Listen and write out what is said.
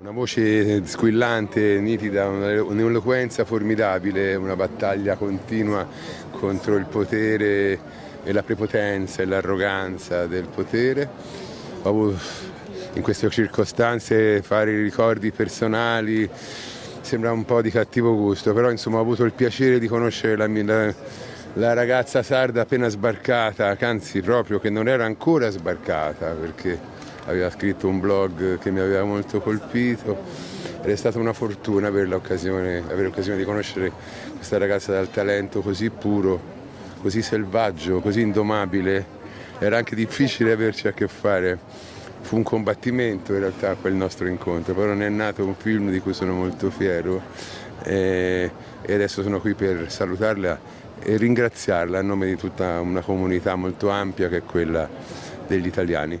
Una voce squillante, nitida, un'eloquenza formidabile, una battaglia continua contro il potere e la prepotenza e l'arroganza del potere. In queste circostanze fare ricordi personali sembra un po' di cattivo gusto, però insomma ho avuto il piacere di conoscere la, la, la ragazza sarda appena sbarcata, anzi proprio che non era ancora sbarcata perché aveva scritto un blog che mi aveva molto colpito ed è stata una fortuna avere l'occasione, avere l'occasione di conoscere questa ragazza dal talento così puro, così selvaggio, così indomabile. Era anche difficile averci a che fare. Fu un combattimento in realtà quel nostro incontro, però ne è nato un film di cui sono molto fiero e, e adesso sono qui per salutarla e ringraziarla a nome di tutta una comunità molto ampia che è quella degli italiani.